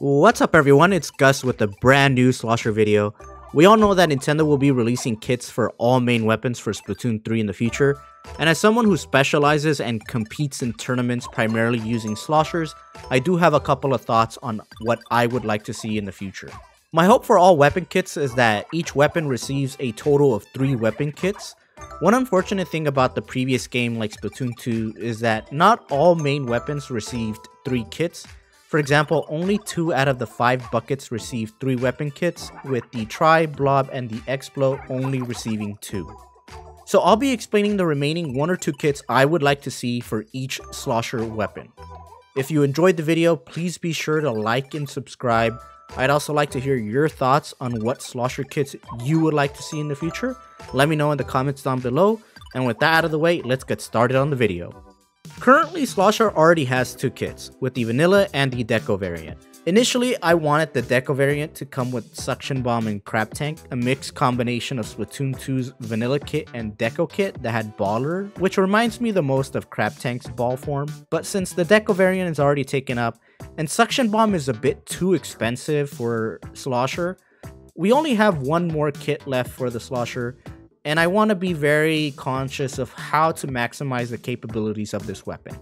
What's up everyone, it's Gus with a brand new Slosher video. We all know that Nintendo will be releasing kits for all main weapons for Splatoon 3 in the future, and as someone who specializes and competes in tournaments primarily using Sloshers, I do have a couple of thoughts on what I would like to see in the future. My hope for all weapon kits is that each weapon receives a total of 3 weapon kits. One unfortunate thing about the previous game like Splatoon 2 is that not all main weapons received 3 kits, for example, only 2 out of the 5 buckets received 3 weapon kits, with the Tri, Blob, and the Explo only receiving 2. So I'll be explaining the remaining 1 or 2 kits I would like to see for each Slosher weapon. If you enjoyed the video, please be sure to like and subscribe. I'd also like to hear your thoughts on what Slosher kits you would like to see in the future. Let me know in the comments down below. And with that out of the way, let's get started on the video. Currently, Slosher already has two kits, with the vanilla and the deco variant. Initially, I wanted the deco variant to come with Suction Bomb and Crab Tank, a mixed combination of Splatoon 2's vanilla kit and deco kit that had Baller, which reminds me the most of Crab Tank's ball form. But since the deco variant is already taken up, and Suction Bomb is a bit too expensive for Slosher, we only have one more kit left for the Slosher, and I want to be very conscious of how to maximize the capabilities of this weapon.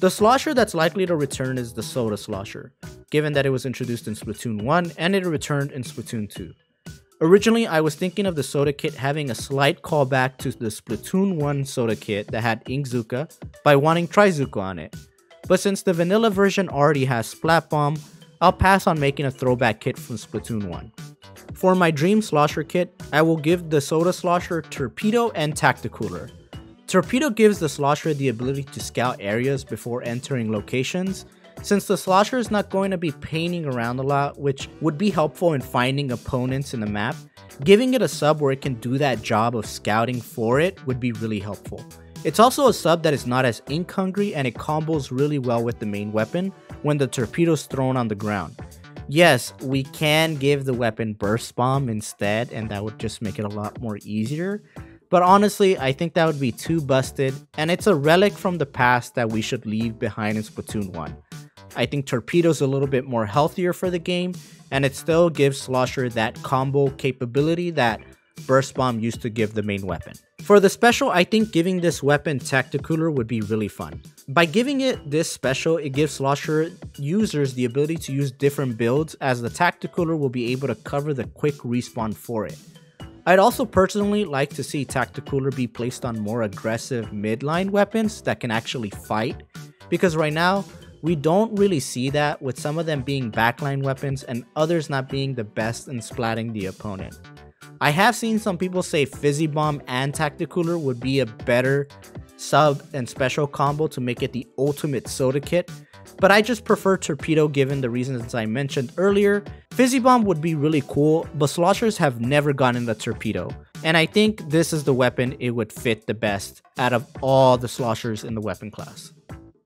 The slosher that's likely to return is the Soda Slosher, given that it was introduced in Splatoon 1 and it returned in Splatoon 2. Originally, I was thinking of the Soda Kit having a slight callback to the Splatoon 1 Soda Kit that had Inkzooka by wanting Trizooka on it. But since the vanilla version already has Splat Bomb, I'll pass on making a throwback kit from Splatoon 1. For my Dream Slosher kit, I will give the Soda Slosher Torpedo and Tacticooler. Torpedo gives the Slosher the ability to scout areas before entering locations, since the Slosher is not going to be painting around a lot, which would be helpful in finding opponents in the map, giving it a sub where it can do that job of scouting for it would be really helpful. It's also a sub that is not as ink hungry and it combos really well with the main weapon when the torpedo is thrown on the ground. Yes, we can give the weapon Burst Bomb instead, and that would just make it a lot more easier. But honestly, I think that would be too busted, and it's a relic from the past that we should leave behind in Splatoon 1. I think Torpedo's a little bit more healthier for the game, and it still gives Slosher that combo capability that Burst Bomb used to give the main weapon. For the special, I think giving this weapon Tacticooler would be really fun. By giving it this special, it gives Slosher users the ability to use different builds as the Tacticooler will be able to cover the quick respawn for it. I'd also personally like to see Tacticooler be placed on more aggressive midline weapons that can actually fight, because right now, we don't really see that with some of them being backline weapons and others not being the best in splatting the opponent. I have seen some people say Fizzy Bomb and Tacticooler would be a better sub and special combo to make it the ultimate soda kit, but I just prefer Torpedo given the reasons I mentioned earlier. Fizzy Bomb would be really cool, but Sloshers have never gotten the Torpedo, and I think this is the weapon it would fit the best out of all the Sloshers in the weapon class.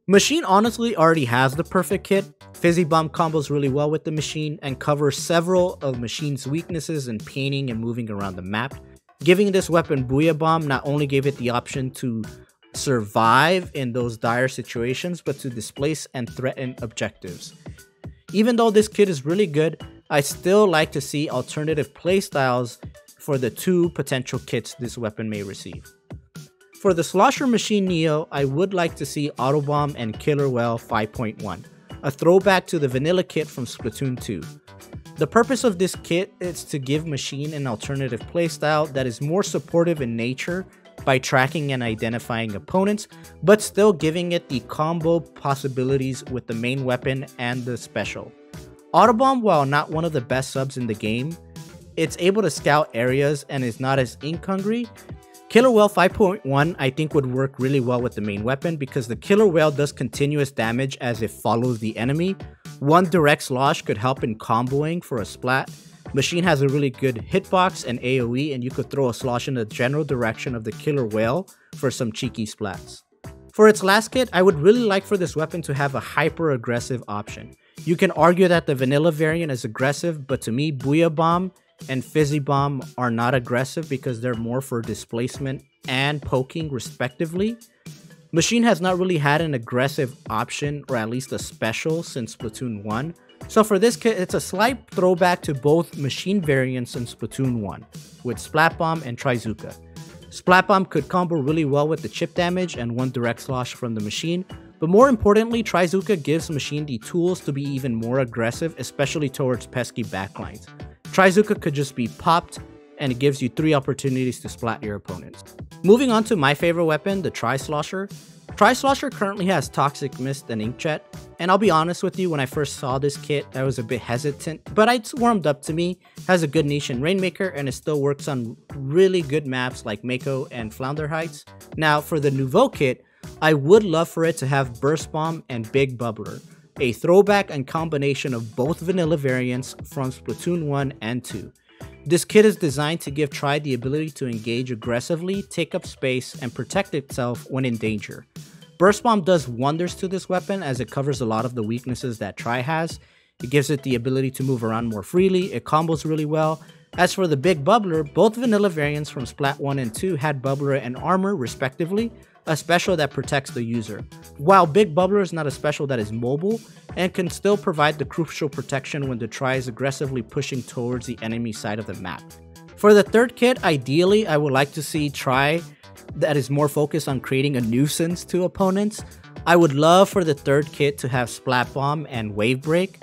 Machine honestly already has the perfect kit. Fizzy Bomb combos really well with the machine and covers several of Machine's weaknesses in painting and moving around the map. Giving this weapon Booyah Bomb not only gave it the option to survive in those dire situations, but to displace and threaten objectives. Even though this kit is really good, I still like to see alternative playstyles for the two potential kits this weapon may receive. For the Slosher Machine Neo, I would like to see Autobomb and Killer Whale 5.1, a throwback to the vanilla kit from Splatoon 2. The purpose of this kit is to give Machine an alternative playstyle that is more supportive in nature by tracking and identifying opponents, but still giving it the combo possibilities with the main weapon and the special. Autobomb, while not one of the best subs in the game, it's able to scout areas and is not as ink hungry, Killer Whale 5.1 I think would work really well with the main weapon because the Killer Whale does continuous damage as it follows the enemy. One direct slosh could help in comboing for a splat. Machine has a really good hitbox and AoE and you could throw a slosh in the general direction of the Killer Whale for some cheeky splats. For its last kit, I would really like for this weapon to have a hyper aggressive option. You can argue that the vanilla variant is aggressive, but to me, Booyah Bomb and Fizzy Bomb are not aggressive because they're more for displacement and poking respectively. Machine has not really had an aggressive option or at least a special since Splatoon 1, So for this kit, it's a slight throwback to both machine variants in Splatoon 1, with Splat Bomb and Trizooka. Splat Bomb could combo really well with the chip damage and one direct slosh from the machine, but more importantly, Trizooka gives Machine the tools to be even more aggressive, especially towards pesky backlines. Trizooka could just be popped, and it gives you 3 opportunities to splat your opponents. Moving on to my favorite weapon, the Tri-Slosher. Tri-Slosher currently has Toxic Mist and Inkjet, and I'll be honest with you, when I first saw this kit, I was a bit hesitant, but it's warmed up to me, has a good niche in Rainmaker, and it still works on really good maps like Mako and Flounder Heights. Now, for the Nouveau kit, I would love for it to have Burst Bomb and Big Bubbler, a throwback and combination of both vanilla variants from Splatoon 1 and 2. This kit is designed to give Tri the ability to engage aggressively, take up space, and protect itself when in danger. Burst Bomb does wonders to this weapon as it covers a lot of the weaknesses that Tri has. It gives it the ability to move around more freely, it combos really well. As for the Big Bubbler, both vanilla variants from Splat 1 and 2 had Bubbler and Armor respectively, a special that protects the user. While Big Bubbler is not a special that is mobile, and can still provide the crucial protection when the Tri is aggressively pushing towards the enemy side of the map. For the third kit, ideally I would like to see Tri that is more focused on creating a nuisance to opponents. I would love for the third kit to have Splat Bomb and Wave Break.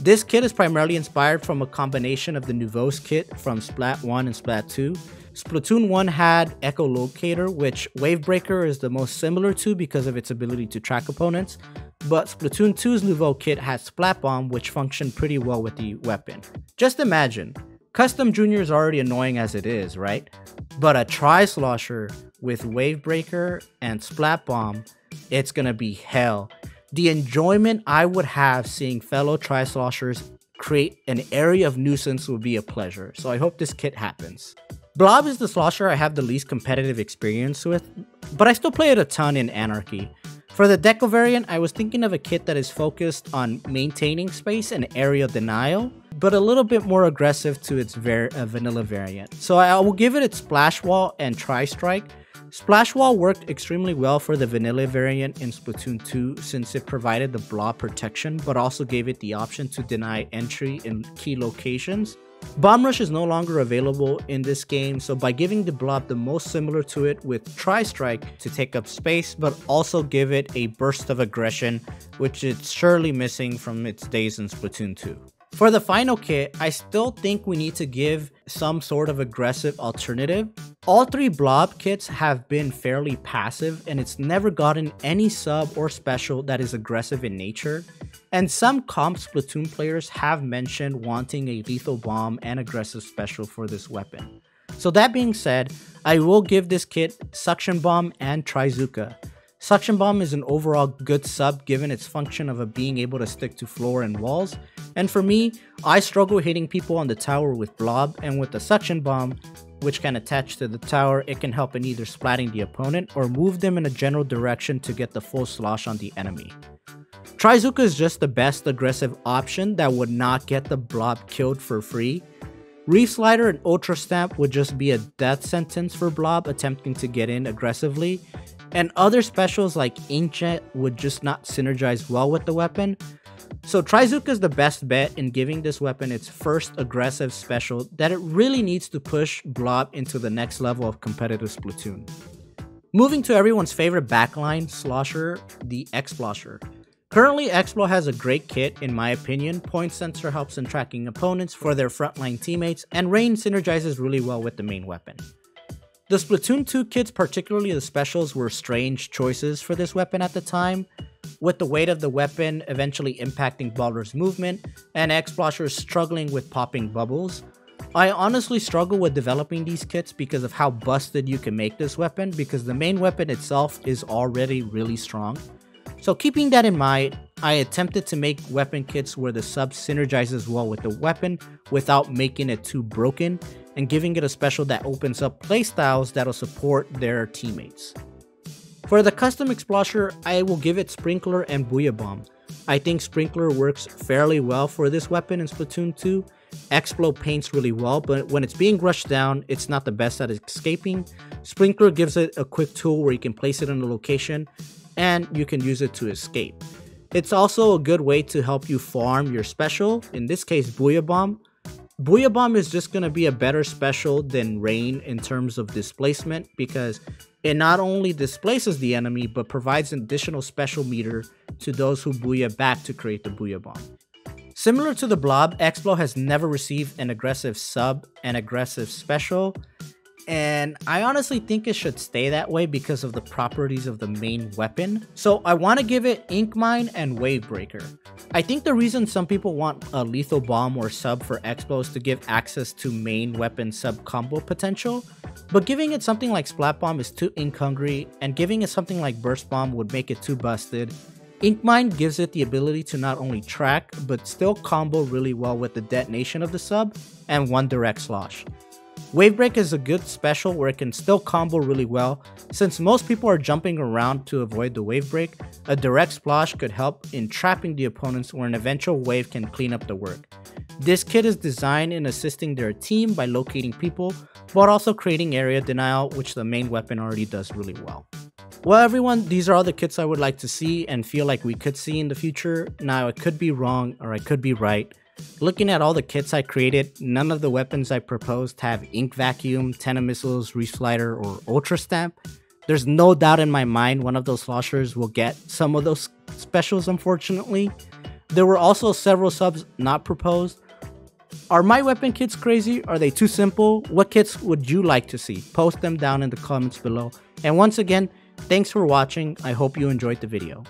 This kit is primarily inspired from a combination of the Nouveau's kit from Splat 1 and Splat 2, Splatoon 1 had Echolocator, which Wavebreaker is the most similar to because of its ability to track opponents, but Splatoon 2's Nouveau kit had Splat Bomb, which functioned pretty well with the weapon. Just imagine, Custom Junior is already annoying as it is, right? But a Tri-Slosher with Wavebreaker and Splat Bomb, it's gonna be hell. The enjoyment I would have seeing fellow Tri-Sloshers create an area of nuisance would be a pleasure, so I hope this kit happens. Blob is the slosher I have the least competitive experience with, but I still play it a ton in Anarchy. For the Deco variant, I was thinking of a kit that is focused on maintaining space and area denial, but a little bit more aggressive to its uh, vanilla variant. So I will give it its Splash Wall and Tri-Strike. Splash Wall worked extremely well for the vanilla variant in Splatoon 2 since it provided the blob protection, but also gave it the option to deny entry in key locations. Bomb Rush is no longer available in this game, so by giving the blob the most similar to it with Tri-Strike to take up space, but also give it a burst of aggression, which it's surely missing from its days in Splatoon 2. For the final kit, I still think we need to give some sort of aggressive alternative. All three blob kits have been fairly passive and it's never gotten any sub or special that is aggressive in nature. And some comp Splatoon players have mentioned wanting a lethal bomb and aggressive special for this weapon. So that being said, I will give this kit Suction Bomb and Trizooka. Suction Bomb is an overall good sub given its function of a being able to stick to floor and walls, and for me, I struggle hitting people on the tower with Blob, and with the Suction Bomb, which can attach to the tower, it can help in either splatting the opponent or move them in a general direction to get the full slosh on the enemy. Trizooka is just the best aggressive option that would not get the blob killed for free. Reef Slider and Ultra Stamp would just be a death sentence for Blob attempting to get in aggressively, and other specials like Inkjet would just not synergize well with the weapon. So Trizooka is the best bet in giving this weapon its first aggressive special that it really needs to push Blob into the next level of competitive Splatoon. Moving to everyone's favorite backline slosher, the Explosher. Currently, Explo has a great kit in my opinion, Point Sensor helps in tracking opponents for their frontline teammates, and Rain synergizes really well with the main weapon. The Splatoon 2 kits, particularly the specials, were strange choices for this weapon at the time, with the weight of the weapon eventually impacting Baller's movement, and Explosher struggling with popping bubbles. I honestly struggle with developing these kits because of how busted you can make this weapon because the main weapon itself is already really strong. So keeping that in mind, I attempted to make weapon kits where the sub synergizes well with the weapon without making it too broken and giving it a special that opens up playstyles that'll support their teammates. For the custom Explosher, I will give it Sprinkler and Booyah Bomb. I think Sprinkler works fairly well for this weapon in Splatoon 2. Explo paints really well, but when it's being rushed down, it's not the best at escaping. Sprinkler gives it a quick tool where you can place it in a location and you can use it to escape. It's also a good way to help you farm your special, in this case Booyah Bomb. Booyah Bomb is just going to be a better special than Rain in terms of displacement because it not only displaces the enemy but provides an additional special meter to those who Booyah back to create the Booyah Bomb. Similar to the Blob, Explo has never received an aggressive sub and aggressive special, and I honestly think it should stay that way because of the properties of the main weapon. So I want to give it Ink Mine and Wave Breaker. I think the reason some people want a Lethal Bomb or sub for Explo is to give access to main weapon sub combo potential, but giving it something like Splat Bomb is too ink hungry, and giving it something like Burst Bomb would make it too busted. Ink Mine gives it the ability to not only track, but still combo really well with the detonation of the sub and one direct slosh. Wave Break is a good special where it can still combo really well. Since most people are jumping around to avoid the wave break, a direct splash could help in trapping the opponents where an eventual wave can clean up the work. This kit is designed in assisting their team by locating people, but also creating area denial, which the main weapon already does really well. Well everyone, these are all the kits I would like to see and feel like we could see in the future. Now I could be wrong or I could be right. Looking at all the kits I created, none of the weapons I proposed have Ink Vacuum, Tenta Missiles, Reef Slider, or Ultra Stamp. There's no doubt in my mind one of those sloshers will get some of those specials unfortunately. There were also several subs not proposed. Are my weapon kits crazy? Are they too simple? What kits would you like to see? Post them down in the comments below. And once again, thanks for watching. I hope you enjoyed the video.